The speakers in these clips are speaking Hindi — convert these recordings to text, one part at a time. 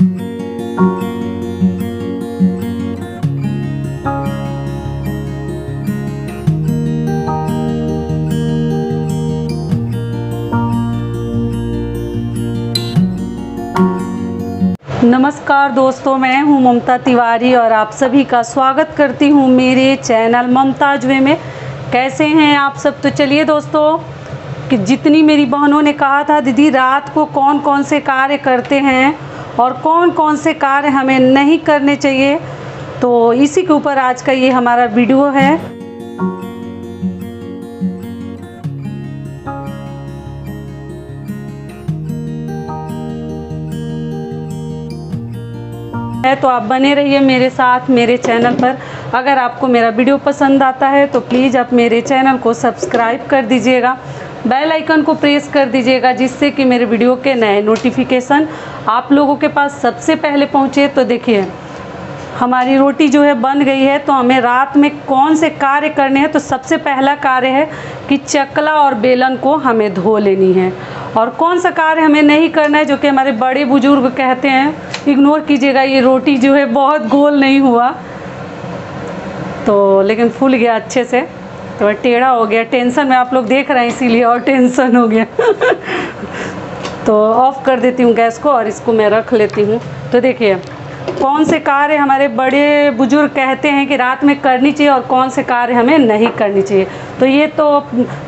नमस्कार दोस्तों, मैं हूँ ममता तिवारी और आप सभी का स्वागत करती हूँ मेरे चैनल ममता जुए में। कैसे हैं आप सब? तो चलिए दोस्तों, कि जितनी मेरी बहनों ने कहा था, दीदी, रात को कौन कौन से कार्य करते हैं? और कौन कौन से कार्य हमें नहीं करने चाहिए तो इसी के ऊपर आज का ये हमारा वीडियो है। है तो आप बने रहिए मेरे साथ, मेरे चैनल पर। अगर आपको मेरा वीडियो पसंद आता है तो प्लीज़ आप मेरे चैनल को सब्सक्राइब कर दीजिएगा। बेल आइकन को प्रेस कर दीजिएगा, जिससे कि मेरे वीडियो के नए नोटिफिकेशन आप लोगों के पास सबसे पहले पहुँचे तो देखिए, हमारी रोटी जो है बन गई है तो हमें रात में कौन से कार्य करने हैं? तो सबसे पहला कार्य है कि चकला और बेलन को हमें धो लेनी है। और कौन सा कार्य हमें नहीं करना है, जो कि हमारे बड़े बुज़ुर्ग कहते हैं, इग्नोर कीजिएगा, ये रोटी जो है बहुत गोल नहीं हुआ। तो लेकिन फूल गया अच्छे से तो टेढ़ा हो गया, टेंशन में आप लोग देख रहे हैं इसीलिए और टेंशन हो गया। तो ऑफ़ कर देती हूँ गैस को और इसको मैं रख लेती हूँ। तो देखिए, कौन से कार्य हमारे बड़े बुज़ुर्ग कहते हैं कि रात में करनी चाहिए और कौन से कार्य हमें नहीं करनी चाहिए। तो ये तो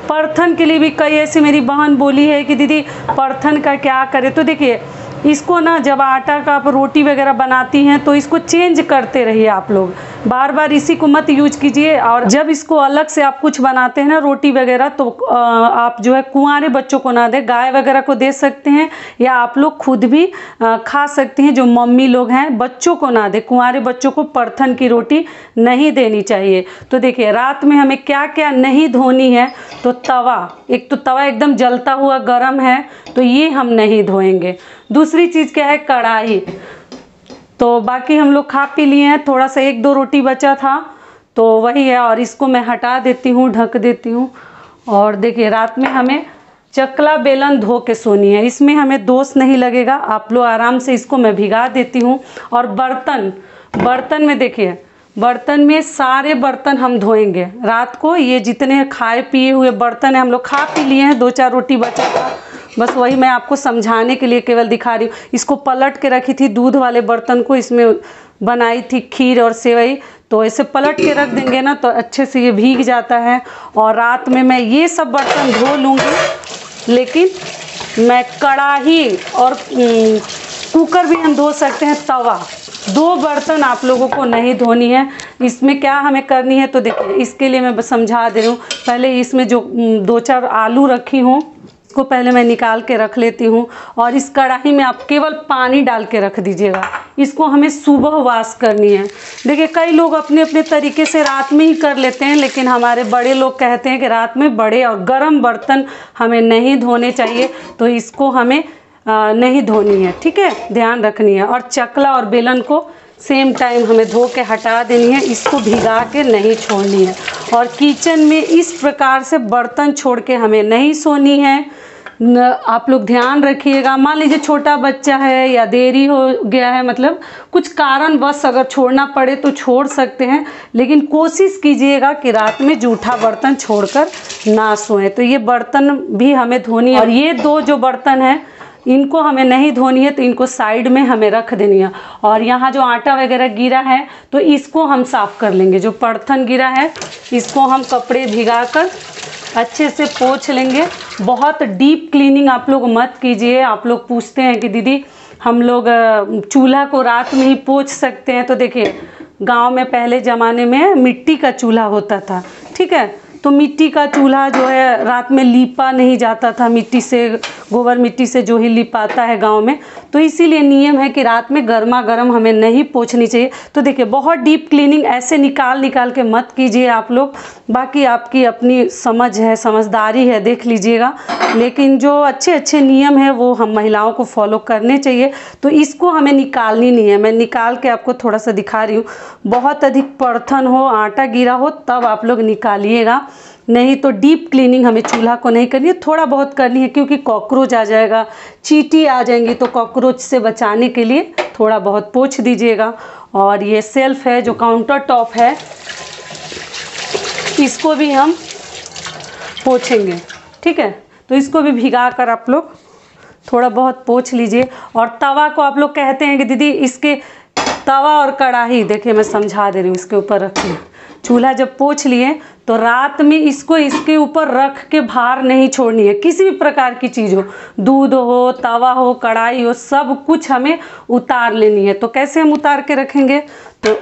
परथन के लिए भी कई ऐसी मेरी बहन बोली है कि दीदी, परथन का क्या करें? तो देखिए, इसको ना जब आटा का आप रोटी वगैरह बनाती हैं तो इसको चेंज करते रहिए आप लोग। बार बार इसी को मत यूज़ कीजिए और जब इसको अलग से आप कुछ बनाते हैं ना, रोटी वगैरह तो आप जो है कुंवारे बच्चों को ना दें, गाय वगैरह को दे सकते हैं या आप लोग खुद भी खा सकते हैं, जो मम्मी लोग हैं, बच्चों को ना दें कुंवारे बच्चों को परथन की रोटी नहीं देनी चाहिए। तो देखिए, रात में हमें क्या क्या नहीं धोनी है तो तवा, एक तो तवा एकदम जलता हुआ गर्म है तो ये हम नहीं धोएँगे। दूसरी चीज़ क्या है, कढ़ाई। तो बाकी हम लोग खा पी लिए हैं, थोड़ा सा एक दो रोटी बचा था तो वही है और इसको मैं हटा देती हूँ, ढक देती हूँ। और देखिए, रात में हमें चकला बेलन धो के सोनी है। इसमें हमें दोष नहीं लगेगा, आप लोग आराम से इसको मैं भिगा देती हूँ। और बर्तन बर्तन में देखिए, बर्तन में सारे बर्तन हम धोएँगे। रात को ये जितने खाए पिए हुए बर्तन है, हम लोग खा पी लिए हैं, दो चार रोटी बचा था। बस वही मैं आपको समझाने के लिए केवल दिखा रही हूँ। इसको पलट के रखी थी, दूध वाले बर्तन को इसमें बनाई थी खीर और सेवई। तो ऐसे पलट के रख देंगे ना तो अच्छे से ये भीग जाता है। और रात में मैं ये सब बर्तन धो लूँगी, लेकिन मैं कढ़ाही और कुकर भी हम धो सकते हैं, तवा। दो बर्तन आप लोगों को नहीं धोनी है। इसमें क्या हमें करनी है तो देखिए, इसके लिए मैं समझा दे रही हूँ। पहले इसमें जो दो चार आलू रखी हूँ। इसको पहले मैं निकाल के रख लेती हूँ और इस कढ़ाई में आप केवल पानी डाल के रख दीजिएगा। इसको हमें सुबह वाश करनी है। देखिए, कई लोग अपने अपने तरीके से रात में ही कर लेते हैं, लेकिन हमारे बड़े लोग कहते हैं कि रात में बड़े और गर्म बर्तन हमें नहीं धोने चाहिए तो इसको हमें नहीं धोनी है। ठीक है? ध्यान रखनी है। और चकला और बेलन को सेम टाइम हमें धो के हटा देनी है, इसको भिगा के नहीं छोड़नी है। और किचन में इस प्रकार से बर्तन छोड़ के हमें नहीं सोनी है। आप लोग ध्यान रखिएगा, मान लीजिए छोटा बच्चा है या देरी हो गया है मतलब कुछ कारण बस अगर छोड़ना पड़े तो छोड़ सकते हैं, लेकिन कोशिश कीजिएगा कि रात में जूठा बर्तन छोड़कर ना सोएँ। तो ये बर्तन भी हमें धोनी और ये दो जो बर्तन हैं इनको हमें नहीं धोनी है तो इनको साइड में हमें रख देनी है। और यहाँ जो आटा वगैरह गिरा है तो इसको हम साफ़ कर लेंगे। जो पड़थन गिरा है, इसको हम कपड़े भिगा कर अच्छे से पोछ लेंगे। बहुत डीप क्लीनिंग आप लोग मत कीजिए। आप लोग पूछते हैं कि दीदी, हम लोग चूल्हा को रात में ही पोछ सकते हैं? तो देखिए, गाँव में पहले ज़माने में मिट्टी का चूल्हा होता था। ठीक है? तो मिट्टी का चूल्हा जो है, रात में लीपा नहीं जाता था। मिट्टी से, गोबर मिट्टी से जो ही लीपाता है गाँव में तो इसीलिए नियम है कि रात में गर्मा गर्म हमें नहीं पोछनी चाहिए। तो देखिए, बहुत डीप क्लीनिंग ऐसे निकाल निकाल के मत कीजिए आप लोग। बाकी आपकी अपनी समझ है, समझदारी है, देख लीजिएगा। लेकिन जो अच्छे अच्छे नियम है, वो हम महिलाओं को फॉलो करने चाहिए। तो इसको हमें निकालनी नहीं है। मैं निकाल के आपको थोड़ा सा दिखा रही हूँ। बहुत अधिक परथन हो, आटा गिरा हो, तब आप लोग निकालिएगा। नहीं तो डीप क्लीनिंग हमें चूल्हा को नहीं करनी है, थोड़ा बहुत करनी है, क्योंकि कॉकरोच आ जाएगा, चीटी आ जाएँगी तो कॉकरोच से बचाने के लिए थोड़ा बहुत पोछ दीजिएगा। और ये सेल्फ है, जो काउंटर टॉप है, इसको भी हम पोछेंगे, ठीक है? तो इसको भी भिगा कर आप लोग थोड़ा बहुत पोछ लीजिए। और तवा को आप लोग कहते हैं कि दीदी, इसके तवा और कढ़ाई, देखिए मैं समझा दे रही हूँ, इसके ऊपर रखिए। चूल्हा जब पोछ लिए तो रात में इसको इसके ऊपर रख के भार नहीं छोड़नी है। किसी भी प्रकार की चीज़ हो, दूध हो, तवा हो, कढ़ाई हो, सब कुछ हमें उतार लेनी है। तो कैसे हम उतार के रखेंगे? तो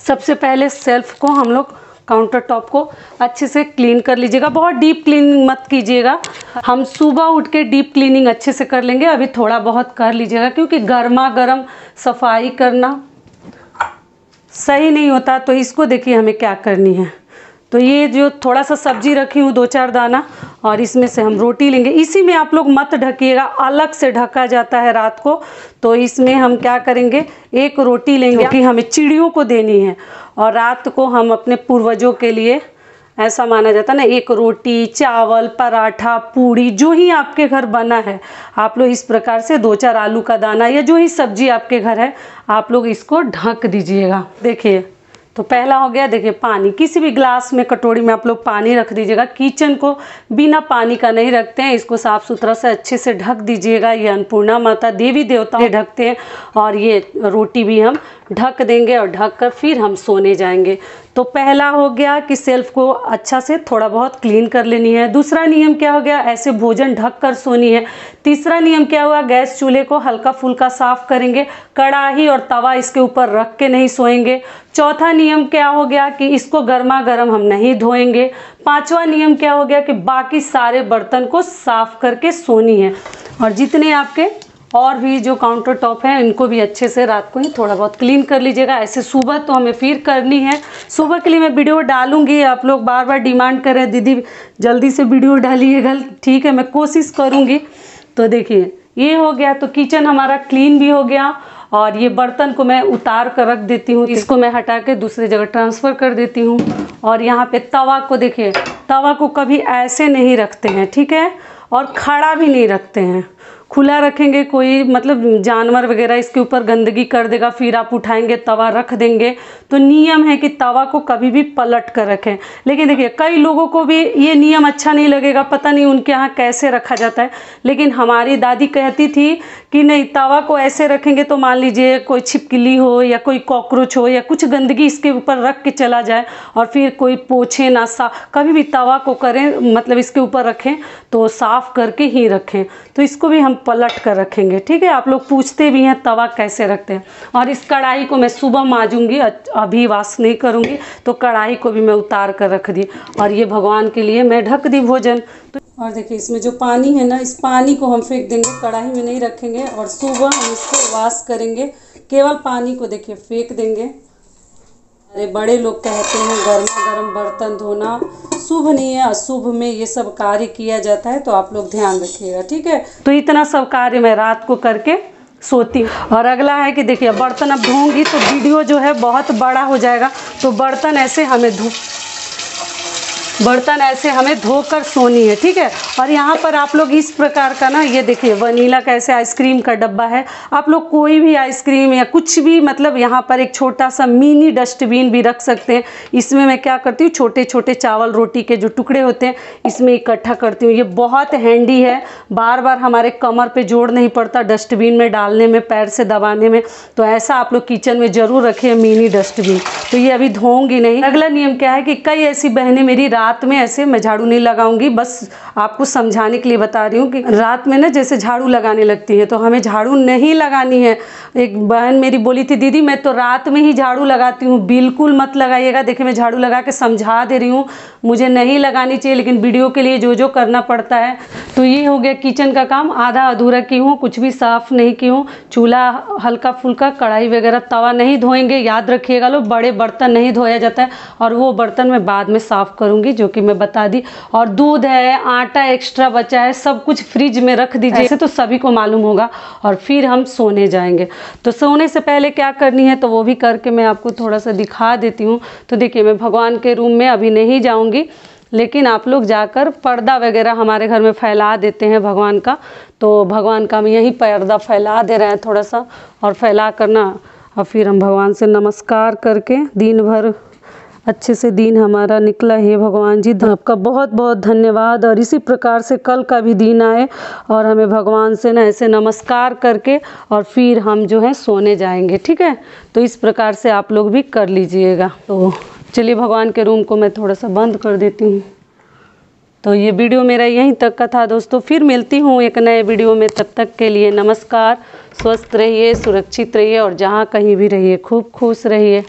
सबसे पहले सेल्फ को हम लोग काउंटर टॉप को अच्छे से क्लीन कर लीजिएगा। बहुत डीप क्लीनिंग मत कीजिएगा। हम सुबह उठ के डीप क्लीनिंग अच्छे से कर लेंगे। अभी थोड़ा बहुत कर लीजिएगा, क्योंकि गर्मा गर्म सफ़ाई करना सही नहीं होता तो इसको देखिए हमें क्या करनी है। तो ये जो थोड़ा सा सब्ज़ी रखी हूँ दो चार दाना और इसमें से हम रोटी लेंगे। इसी में आप लोग मत ढकिएगा अलग से ढका जाता है रात को। तो इसमें हम क्या करेंगे एक रोटी लेंगे। कि हमें चिड़ियों को देनी है और रात को हम अपने पूर्वजों के लिए ऐसा माना जाता है ना, एक रोटी, चावल, पराठा, पूड़ी, जो ही आपके घर बना है, आप लोग इस प्रकार से दो चार आलू का दाना या जो ही सब्ज़ी आपके घर है, आप लोग इसको ढक दीजिएगा। देखिए तो पहला हो गया, देखिए, पानी। किसी भी ग्लास में कटोरी में आप लोग पानी रख दीजिएगा। किचन को बिना पानी का नहीं रखते हैं, इसको साफ़ सुथरा से अच्छे से ढक दीजिएगा। ये अन्नपूर्णा माता देवी देवता ढकते हैं और ये रोटी भी हम ढक देंगे और ढक कर फिर हम सोने जाएँगे। तो पहला हो गया कि सेल्फ को अच्छा से थोड़ा बहुत क्लीन कर लेनी है। दूसरा नियम क्या हो गया? ऐसे भोजन ढक कर सोनी है। तीसरा नियम क्या हुआ? गैस चूल्हे को हल्का फुल्का साफ़ करेंगे। कढ़ाई और तवा इसके ऊपर रख के नहीं सोएँगे। चौथा नियम क्या हो गया कि इसको गर्मा गर्म हम नहीं धोएँगे। पांचवा नियम क्या हो गया कि बाकी सारे बर्तन को साफ़ करके सोनी है। और जितने आपके और भी जो काउंटर टॉप है, इनको भी अच्छे से रात को ही थोड़ा बहुत क्लीन कर लीजिएगा। ऐसे सुबह तो हमें फिर करनी है। सुबह के लिए मैं वीडियो डालूँगी, आप लोग बार बार डिमांड कर रहे हैं दीदी, जल्दी से वीडियो डालिएगा। ठीक है, मैं कोशिश करूँगी। तो देखिए, ये हो गया तो किचन हमारा क्लीन भी हो गया और ये बर्तन को मैं उतार कर रख देती हूँ। इसको मैं हटा के दूसरी जगह ट्रांसफ़र कर देती हूँ। और यहाँ पे तवा को देखिए, तवा को कभी ऐसे नहीं रखते हैं, ठीक है? और खड़ा भी नहीं रखते हैं। खुला रखेंगे, कोई मतलब जानवर वगैरह इसके ऊपर गंदगी कर देगा, फिर आप उठाएँगे, तवा रख देंगे। तो नियम है कि तवा को कभी भी पलट कर रखें। लेकिन देखिए, कई लोगों को भी ये नियम अच्छा नहीं लगेगा, पता नहीं उनके यहाँ कैसे रखा जाता है। लेकिन हमारी दादी कहती थी कि नहीं, तवा को ऐसे रखेंगे तो मान लीजिए कोई छिपकली हो या कोई कॉकरोच हो या कुछ गंदगी इसके ऊपर रख के चला जाए और फिर कोई पोछे ना सा, कभी भी तवा को करें मतलब इसके ऊपर रखें तो साफ़ करके ही रखें। तो इसको भी हम पलट कर रखेंगे, ठीक है? आप लोग पूछते भी हैं, तवा कैसे रखते हैं? और इस कढ़ाई को मैं सुबह माजूँगी अभी वाश नहीं करूँगी तो कढ़ाई को भी मैं उतार कर रख दी। और ये भगवान के लिए मैं ढक दी भोजन। तो और देखिए, इसमें जो पानी है ना, इस पानी को हम फेंक देंगे, कढ़ाई में नहीं रखेंगे, और सुबह हम इसको वाश करेंगे। केवल पानी को देखिए, फेंक देंगे। अरे, बड़े लोग कहते हैं गर्मा गर्म बर्तन धोना शुभ नहीं है, अशुभ में ये सब कार्य किया जाता है तो आप लोग ध्यान रखिएगा, ठीक है? तो इतना सब कार्य मैं रात को करके सोती हूँ। और अगला है कि देखिए, बर्तन अब धोऊँगी तो वीडियो जो है बहुत बड़ा हो जाएगा तो बर्तन ऐसे हमें धो बर्तन ऐसे हमें धोकर सोनी है, ठीक है? और यहाँ पर आप लोग इस प्रकार का ना, ये देखिए, वनीला कैसे आइसक्रीम का डब्बा है। आप लोग कोई भी आइसक्रीम या कुछ भी मतलब यहाँ पर एक छोटा सा मिनी डस्टबिन भी रख सकते हैं। इसमें मैं क्या करती हूँ छोटे छोटे चावल रोटी के जो टुकड़े होते हैं, इसमें इकट्ठा करती हूँ। ये बहुत हैंडी है। बार बार हमारे कमर पर जोड़ नहीं पड़ता डस्टबिन में डालने में, पैर से दबाने में। तो ऐसा आप लोग किचन में ज़रूर रखें मिनी डस्टबिन। तो ये अभी धोऊँगी नहीं। अगला नियम क्या है कि कई ऐसी बहनें मेरी रात रात में ऐसे मैं झाड़ू नहीं लगाऊँगी, बस आपको समझाने के लिए बता रही हूँ कि रात में ना जैसे झाड़ू लगाने लगती है तो हमें झाड़ू नहीं लगानी है। एक बहन मेरी बोली थी दीदी मैं तो रात में ही झाड़ू लगाती हूँ बिल्कुल मत लगाइएगा। देखिए मैं झाड़ू लगा के समझा दे रही हूँ मुझे नहीं लगानी चाहिए लेकिन वीडियो के लिए जो जो करना पड़ता है। तो ये हो गया किचन का काम आधा अधूरा की हूँ कुछ भी साफ़ नहीं की हूँ चूल्हा हल्का फुल्का कढ़ाई वगैरह तवा नहीं धोएँगे याद रखिएगा लोग बड़े बर्तन नहीं धोया जाता है और वो बर्तन मैं बाद में साफ़ करूँगी जो कि मैं बता दी। और दूध है आटा एक्स्ट्रा बचा है सब कुछ फ्रिज में रख दीजिए ऐसे तो सभी को मालूम होगा और फिर हम सोने जाएँगे। तो सोने से पहले क्या करनी है तो वो भी करके मैं आपको थोड़ा सा दिखा देती हूँ। तो देखिए, मैं भगवान के रूम में अभी नहीं जाऊँगी, लेकिन आप लोग जाकर पर्दा वगैरह हमारे घर में फैला देते हैं भगवान का। तो भगवान का हम यही पर्दा फैला दे रहे हैं थोड़ा सा, और फैला करना, और फिर हम भगवान से नमस्कार करके दिन भर अच्छे से दिन हमारा निकला है भगवान जी। आपका बहुत बहुत धन्यवाद। और इसी प्रकार से कल का भी दिन आए और हमें भगवान से ना ऐसे नमस्कार करके और फिर हम जो है सोने जाएँगे, ठीक है? तो इस प्रकार से आप लोग भी कर लीजिएगा। तो चलिए भगवान के रूम को मैं थोड़ा सा बंद कर देती हूँ। तो ये वीडियो मेरा यहीं तक का था दोस्तों। फिर मिलती हूँ एक नए वीडियो में। तब तक के लिए नमस्कार। स्वस्थ रहिए, सुरक्षित रहिए और जहाँ कहीं भी रहिए, खूब खुश रहिए।